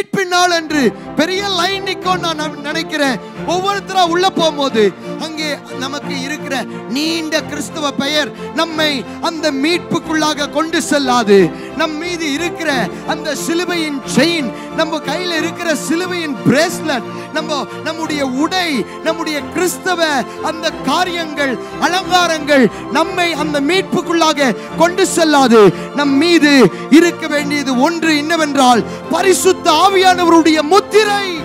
மீட்பின் நாள் என்று பெரிய லைன் நிக்கும் நான் நினைக்கிறேன். ஒவ்வொருத்தரா உள்ள போகும்போது அங்கே நமக்கு இருக்கிற நீண்ட கிறிஸ்துவ பெயர் நம்மை அந்த மீட்புக்குள்ளாக கொண்டு செல்லாது. நம் மீது இருக்கிற அந்த சிலுவையின் செயின் நம்ம கையில் இருக்கிற சிலுவையின் பிரேஸ்லெட் நம்ம நம்முடைய உடை நம்முடைய கிறிஸ்தவ அந்த காரியங்கள் அலங்காரங்கள் நம்மை அந்த மீட்புக்குள்ளாக கொண்டு செல்லாது. நம் மீது இருக்க வேண்டியது ஒன்று என்னவென்றால் பரிசுத்த ஆவியானவருடைய முத்திரை.